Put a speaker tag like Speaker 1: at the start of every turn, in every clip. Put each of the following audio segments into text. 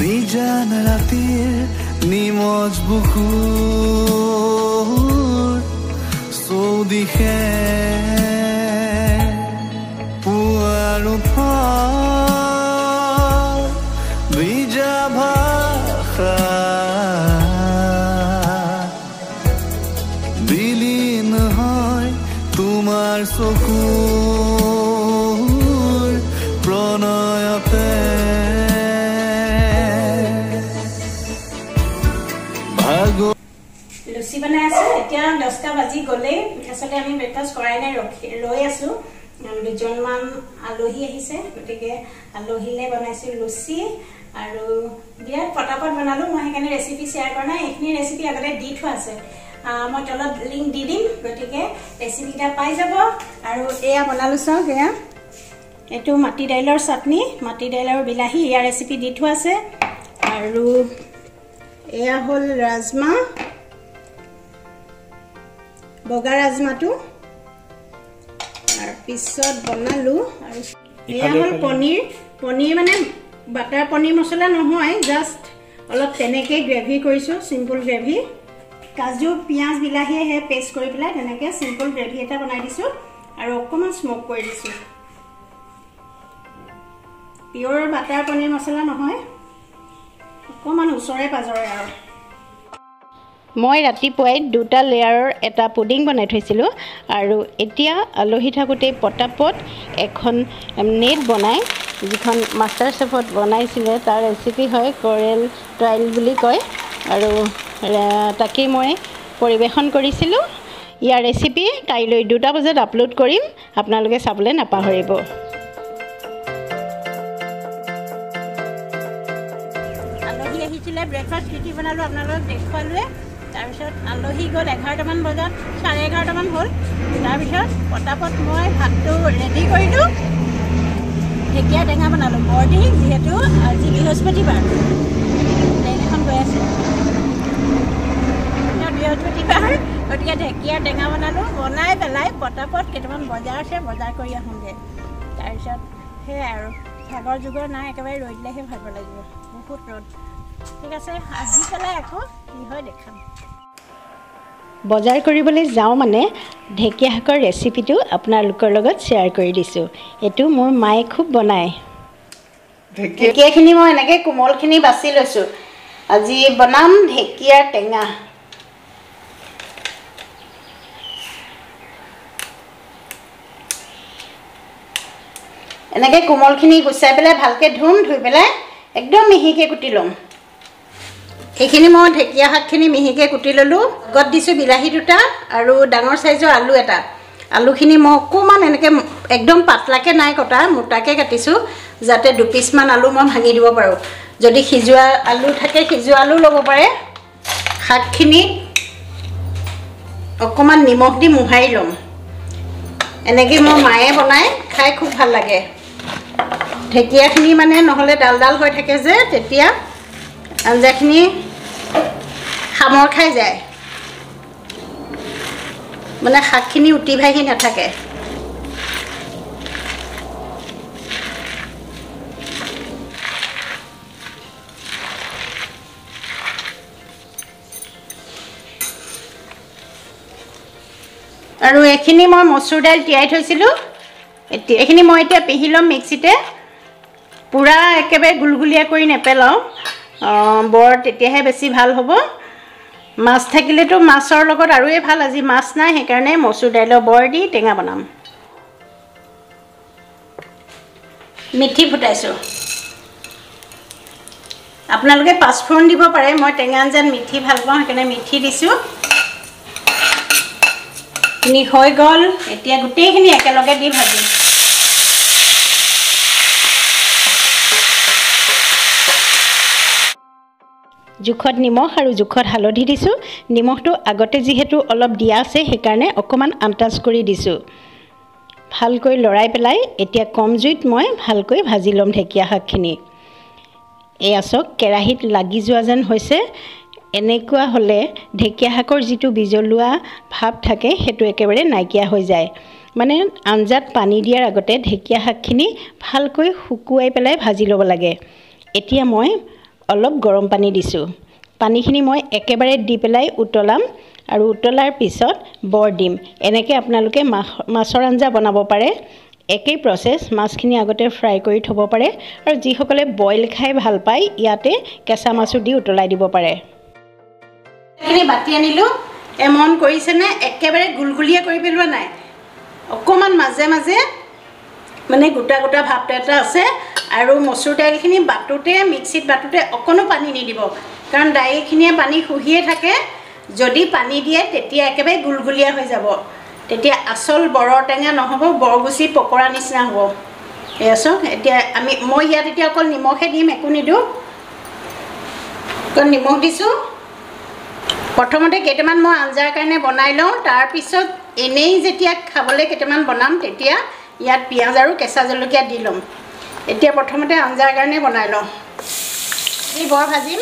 Speaker 1: নিজান ৰাতিৰ নিমজ বুকুৰ চৌদিশে পুৱাৰো
Speaker 2: এতিয়া দহটা বাজি গ'লেই আচলতে আমি ব্ৰেকফাষ্ট কৰাই নাই ৰখি ৰৈ আছো। দুজনমান আলহী আহিছে গতিকে আলহীলে বনাইছো লুচি আৰু বিৰাট পটাপট বনালো। মই সেইকাৰণে ৰেচিপি শ্বেয়াৰ কৰা নাই। এইখিনি ৰেচিপি আগতে দি থোৱা আছে। মই তলত লিংক দি দিম গতিকে ৰেচিপিকেইটা পাই যাব। আৰু এয়া বনালো চাওক এয়া। এইটো মাটি দাইলৰ চাটনি। মাটি দাইল আৰু বিলাহী এয়া ৰেচিপি দি থোৱা আছে। আৰু এয়া হ'ল ৰাজমাহ বগা ৰাজমাহটো তাৰপিছত বনালোঁ। আৰু এয়া হ'ল পনীৰ। পনীৰ মানে বাটাৰ পনীৰ মছলা নহয় জাষ্ট অলপ তেনেকৈ গ্ৰেভি কৰিছোঁ চিম্পুল গ্ৰেভি। কাজু পিঁয়াজ বিলাহীয়ে সেই পেষ্ট কৰি পেলাই তেনেকৈ চিম্পুল গ্ৰেভি এটা বনাই দিছোঁ আৰু অকণমান স্মক কৰি দিছোঁ। পিয়ৰ বাটাৰ পনীৰ মছলা নহয়। অকণমান ওচৰে পাজৰে আৰু।
Speaker 3: মই ৰাতিপুৱাই দুটা লেয়াৰৰ এটা পুডিং বনাই থৈছিলোঁ আৰু এতিয়া আলহী থাকোঁতেই পটাপট এখন নেট বনাই যিখন মাষ্টাৰ চেফত বনাইছিলে তাৰ ৰেচিপি হয় কৰেল ট্ৰাইল বুলি কয় আৰু তাকেই মই পৰিৱেশন কৰিছিলোঁ। ইয়াৰ ৰেচিপি কাইলৈ দুটা বজাত আপলোড কৰিম আপোনালোকে চাবলৈ নাপাহৰিব।
Speaker 2: আহিছিলে ব্ৰেকফাষ্ট কি কি বনালোঁ আপোনালোকক দেখুৱালোৱে। তাৰপিছত আলহী গ'ল এঘাৰটামান বজাত চাৰে এঘাৰটামান হ'ল। তাৰপিছত পটাপট মই ভাতটো ৰেডি কৰিলোঁ। ঢেকীয়া টেঙা বনালোঁ। বৰদি যিহেতু আজি বৃহস্পতিবাৰ। ট্ৰেইন এখন গৈ আছে। বৃহস্পতিবাৰ গতিকে ঢেকীয়া টেঙা বনালোঁ। বনাই পেলাই পটাপট কেইটামান বজাৰ আছে বজাৰ কৰি আহোঁগৈ। তাৰপিছত সেয়াই আৰু। ভাগৰ যুগৰ নাই একেবাৰে ৰৈ দিলেহে ভাবিব লাগিব। বহুত ৰ'দ। ঠিক আছে আহি পেলাই আকৌ কি হয় দেখাম।
Speaker 3: বজাৰ কৰিবলৈ যাওঁ মানে ঢেকীয়া শাকৰ ৰেচিপিটো আপোনালোকৰ লগত শ্বেয়াৰ কৰি দিছোঁ। এইটো মোৰ মায়ে খুব বনায়। ঢেকীয়াখিনি মই এনেকৈ কোমলখিনি বাছি লৈছোঁ। আজি বনাম ঢেকীয়াৰ টেঙা। এনেকৈ কোমলখিনি গুচাই পেলাই ভালকৈ ধুম ধুই পেলাই একদম মিহিকৈ কুটি ল'ম। এইখিনি মই ঢেকীয়া শাকখিনি মিহিকৈ কুটি ল'লোঁ। আগত দিছোঁ বিলাহী দুটা আৰু ডাঙৰ চাইজৰ আলু এটা। আলুখিনি মই অকণমান এনেকৈ একদম পাতলাকৈ নাই কটা মোটাকৈ কাটিছোঁ যাতে দুপিচমান আলু মই ভাঙি দিব পাৰোঁ। যদি সিজোৱা আলু থাকে সিজোৱা আলু ল'ব পাৰে। শাকখিনি অকণমান নিমখ দি মোহাৰি ল'ম। এনেকৈ মোৰ মায়ে বনাই খাই খুব ভাল লাগে। ঢেকীয়াখিনি মানে নহ'লে ডাল ডাল হৈ থাকে যে তেতিয়া আঞ্জাখিনি সামৰ খাই যায়। মানে শাকখিনি উটি ভাহি নাথাকে। আৰু এইখিনি মই মচুৰ দাইল তিয়াই থৈছিলোঁ। এতিয়া এইখিনি মই এতিয়া পিহি ল'ম মিক্সিতে। পূৰা একেবাৰে গুলগুলীয়া কৰি নেপেলাওঁ। বৰ তেতিয়াহে বেছি ভাল হ'ব। মাছ থাকিলেতো মাছৰ লগত আৰুৱে ভাল আজি মাছ নাই সেইকাৰণে মচুৰ দাইলৰ বৰ দি টেঙা বনাম। মিঠি ফুটাইছোঁ। আপোনালোকে পাঁচফোৰণ দিব পাৰে মই টেঙা আঞ্জাত মিঠি ভাল পাওঁ সেইকাৰণে মিঠি দিছোঁ। খিনি হৈ গ'ল এতিয়া গোটেইখিনি একেলগে দি ভাজিম। জোখত নিমখ আৰু জোখত হালধি দিছোঁ। নিমখটো আগতে যিহেতু অলপ দিয়া আছে সেইকাৰণে অকণমান আন্তাজ কৰি দিছোঁ। ভালকৈ লৰাই পেলাই এতিয়া কম জুইত মই ভালকৈ ভাজি ল'ম ঢেকীয়া শাকখিনি। এয়া চাওক কেৰাহীত লাগি যোৱা যেন হৈছে।
Speaker 2: এনেকুৱা হ'লে ঢেকীয়া শাকৰ যিটো বিজলুৱা ভাৱ থাকে সেইটো একেবাৰে নাইকিয়া হৈ যায়। মানে আঞ্জাত পানী দিয়াৰ আগতে ঢেকীয়া শাকখিনি ভালকৈ শুকুৱাই পেলাই ভাজি ল'ব লাগে। এতিয়া মই অলপ গৰম পানী দিছোঁ। পানীখিনি মই একেবাৰে দি পেলাই উতলাম আৰু উতলাৰ পিছত বৰ দিম। এনেকৈ আপোনালোকে মাছ মাছৰ আঞ্জা বনাব পাৰে। একেই প্ৰচেছ মাছখিনি আগতে ফ্ৰাই কৰি থ'ব পাৰে আৰু যিসকলে বইল খাই ভাল পায় ইয়াতে কেঁচা মাছো দি উতলাই দিব পাৰে।
Speaker 3: এইখিনি বাতি আনিলোঁ। এ মন কৰিছেনে একেবাৰে গুলগুলীয়া কৰি পেলোৱা নাই। অকণমান মাজে মাজে মানে গোটা গোটা ভাৱটো এটা আছে। আৰু মচুৰ দাইলখিনি বাটোতে মিক্সিত বাটোতে অকণো পানী নিদিব। কাৰণ দাইলখিনিয়ে পানী শুহিয়ে থাকে। যদি পানী দিয়ে তেতিয়া একেবাৰে গুলগুলীয়া হৈ যাব। তেতিয়া আচল বৰৰ টেঙা নহ'ব বৰগুচি পকৰা নিচিনা হ'ব। এয়া চাওক এতিয়া আমি মই ইয়াত এতিয়া অকল নিমখহে দিম একো নিদিওঁ। অকল নিমখ দিছোঁ। প্ৰথমতে কেইটামান মই আঞ্জাৰ কাৰণে বনাই লওঁ। তাৰপিছত এনেই যেতিয়া খাবলৈ কেইটামান বনাম তেতিয়া ইয়াত পিঁয়াজ আৰু কেঁচা জলকীয়া দি ল'ম। এতিয়া প্ৰথমতে আঞ্জাৰ কাৰণে বনাই লওঁ। এই বৰ ভাজিম।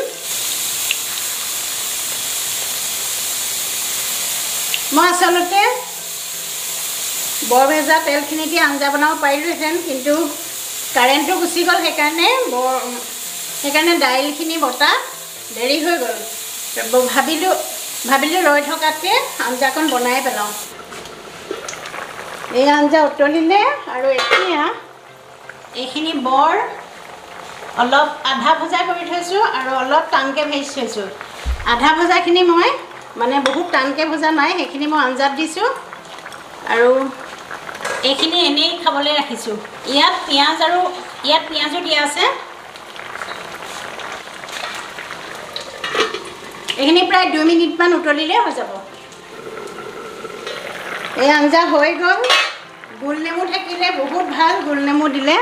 Speaker 3: মই আচলতে বৰ ভেজা তেলখিনি দি আঞ্জা বনাব পাৰিলোহেঁতেন কিন্তু কাৰেণ্টটো গুচি গ'ল সেইকাৰণে বৰ সেইকাৰণে দাইলখিনি বটা দেৰি হৈ গ'ল। ভাবিলোঁ ভাবিলোঁ ৰৈ থকাতকৈ আঞ্জাকণ বনাই পেলাওঁ। এই আঞ্জা উতলিলে আৰু এতিয়া এইখিনি বৰ অলপ আধা ভজা কৰি থৈছোঁ আৰু অলপ টানকৈ ভাজি থৈছোঁ। আধা ভজাখিনি মই মানে বহুত টানকৈ ভজা নাই সেইখিনি মই আঞ্জাত দিছোঁ আৰু এইখিনি এনেই খাবলৈ ৰাখিছোঁ। ইয়াত পিঁয়াজ আৰু ইয়াত পিঁয়াজো দিয়া আছে। এইখিনি প্ৰায় দুই মিনিটমান উতলিলেই হৈ যাব। এই আঞ্জা হৈ গ'ল। গোল নেমু থাকিলে বহুত ভাল গোল নেমু দিলে।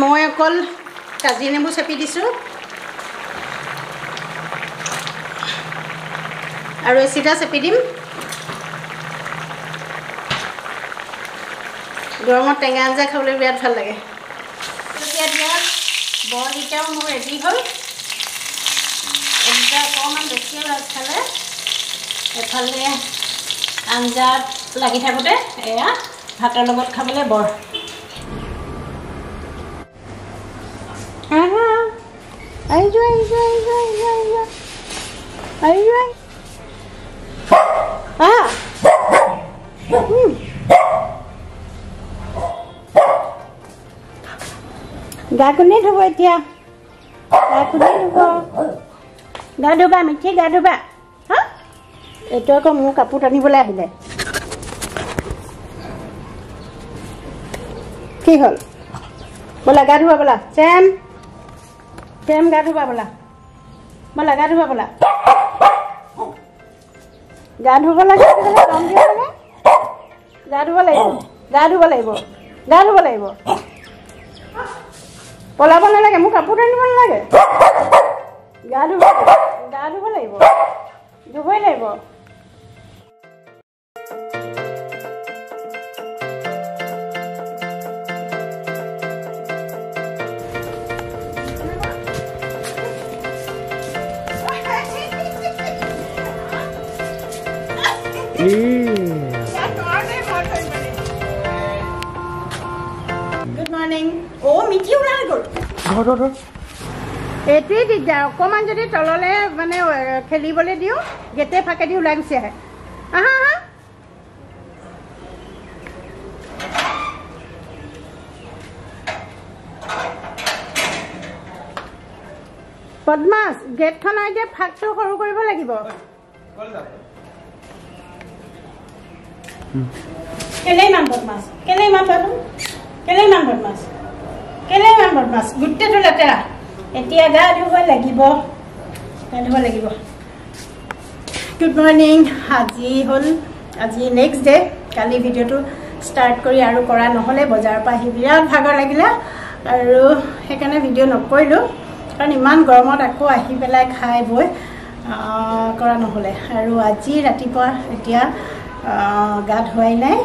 Speaker 3: মই অকল কাজি নেমু চেপি দিছোঁ। আৰু এচিটা চেপি দিম। গৰমত টেঙা আঞ্জা খাবলৈ বিৰাট ভাল লাগে। দিয়া বৰকেইটাও মোৰ ৰেডি হ'ল। এইকেইটা অকণমান বেছিয়ে ৰস খালে এফালে আঞ্জাত লাগি থাকোঁতে এয়া ভাতৰ লগত খাবলৈ বৰ।
Speaker 2: আহিছো আহিছো আহিছো আহিছো আহিছো আহিছো আহ গা কোনে ধুব এতিয়া গা কোনে ধুব গা ধুবা মিঠি গা ধুবা হা এইটো আকৌ মোৰ কাপোৰ টানিবলৈ আহিলে কি হ'ল ব'লা গা ধুবা ব'লা চেম চেম গা ধুবা ব'লা ব'লা গা ধুবা ব'লা গা ধুব লাগে আজিকালি গৰম দিন লাগে গা ধুব লাগিব গা ধুব লাগিব গা ধুব লাগিব। পলাব নালাগে মোৰ কাপোৰ টানিব নালাগে। গা ধুব গা ধুব লাগিব ধুবই লাগিব।
Speaker 3: এইটোৱেই দিগদাৰ অকণমান যদি তললৈ মানে খেলিবলৈ দিওঁ গেটে ফাঁকেদি ওলাই গুচি আহে। আহা আহা। পদ্মাছ গেটখনৰ এতিয়া ফাঁকটো সৰু কৰিব লাগিব। কেলে ইমান বদমাছ কেলে ইমান বদমাছ কেলে ইমান বদমাছ কেলে ইমান বদমাছ গোটেইটো লেতেৰা এতিয়া গা ধুব লাগিব গা ধুব লাগিব গুড মৰ্ণিং আজি হ'ল আজি নেক্সট ডে কালি ভিডিঅ'টো ষ্টাৰ্ট কৰি আৰু কৰা নহ'লে বজাৰৰ পৰা আহি বিৰাট ভাগৰ লাগিলে আৰু সেইকাৰণে ভিডিঅ' নকৰিলোঁ কাৰণ ইমান গৰমত আকৌ আহি পেলাই খাই বৈ কৰা নহ'লে আৰু আজি ৰাতিপুৱা এতিয়া গা ধোৱাই নাই।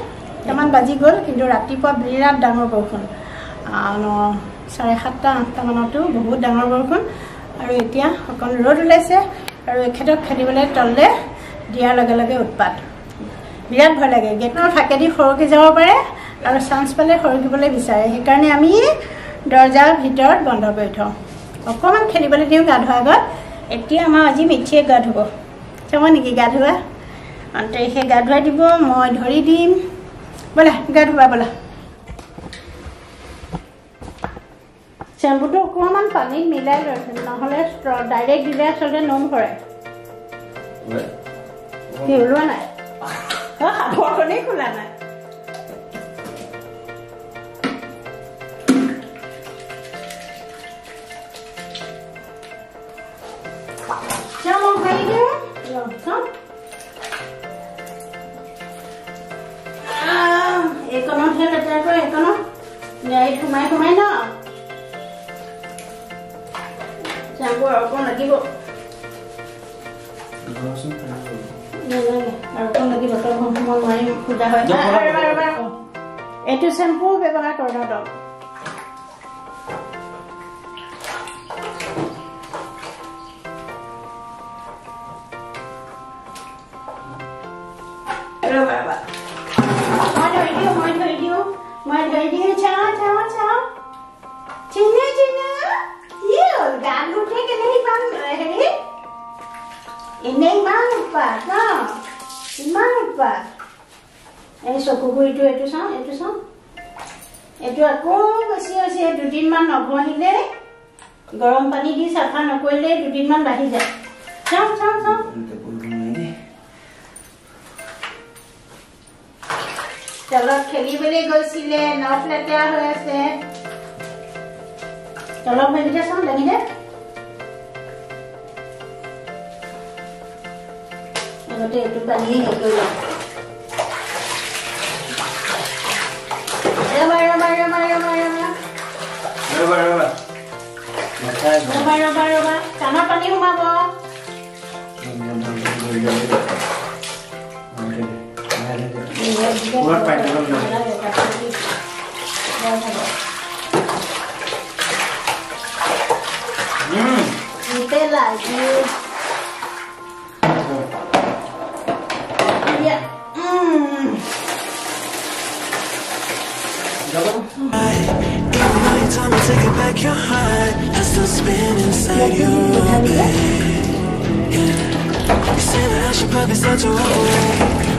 Speaker 3: কেইটামান বাজি গ'ল কিন্তু ৰাতিপুৱা বিৰাট ডাঙৰ বৰষুণ। চাৰে সাতটা আঠটামানতো বহুত ডাঙৰ বৰষুণ। আৰু এতিয়া অকণ ৰ'দ ওলাইছে আৰু এখেতক খেলিবলৈ তললে দিয়াৰ লগে লগে উৎপাত। বিৰাট ভয় লাগে। গেটৰ ফাকেদি সৰকি যাব পাৰে আৰু চান্স পালে সৰকিবলৈ বিচাৰে। সেইকাৰণে আমি দৰ্জাৰ ভিতৰত বন্ধ কৰি থওঁ। অকণমান খেলিবলৈ দিওঁ গা ধোৱাৰ আগত। এতিয়া আমাৰ আজি মিঠিয়ে গা ধুব। চাব নেকি গা ধোৱা? অন্তৰীষে গা ধুৱাই দিব মই ধৰি দিম। ব'লা গা ধুবা ব'লা। চেম্পুটো অকণমান পানীত মিলাই লৈছে নহ'লে ডাইৰেক্ট দিলে আচলতে নোম সৰে কি ওলোৱা নাই। সাপৰখনেই খোলা নাই। চাওঁ মই চাওঁ। ya
Speaker 4: que
Speaker 3: te
Speaker 4: hago
Speaker 3: esto, ¿no? Y ahí tú me comes, ¿no? Se han jugado con el equipo. No, no, no, no. Esto es un poco de barato, no, no. Pero, pero, pero. ইমান উৎপাত এই চকু গুৰিটো এইটো চাওঁ এইটো চাওঁ এইটো আকৌ বেছি হৈছে দুদিনমান নঘঁহিলে গৰম পানী দি চাফা নকৰিলে দুদিনমান বাঢ়ি যায় চাওঁ চাওঁ চাওঁ তলত খেলিবলৈ গৈছিলে নখ লেতেৰা হৈ আছে তলত মেলিতে চাওঁ দাঙিলে আগতে এইটো পানীয়ে হেৰি কৰি লওঁ ৰ'বা ৰ'বা ৰ'বা ৰ'বা ৰ'বা ৰ'বা ৰ'বা ৰ'বা কাণৰ পানী সোমাব
Speaker 5: inside you, babe. Yeah. You say that I should probably start to walk away.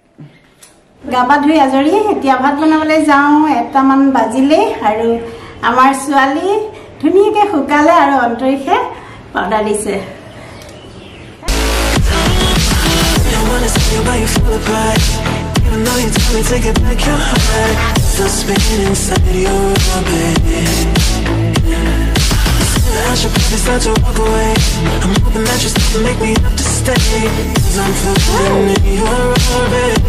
Speaker 3: গা পা ধুই আজৰি এতিয়া ভাত বনাবলৈ যাওঁ এটামান বাজিলে আৰু আমাৰ ছোৱালী ধুনীয়াকৈ শুকালে আৰু অন্তৰীষে পাউডাৰ দিছে
Speaker 5: I wanna see you while you fall apart. Even though you tell me take it back your heart, still spinning inside your orbit. I should probably start to walk away. I'm hoping that you start to make me have to stay. Cause I'm floating in your orbit.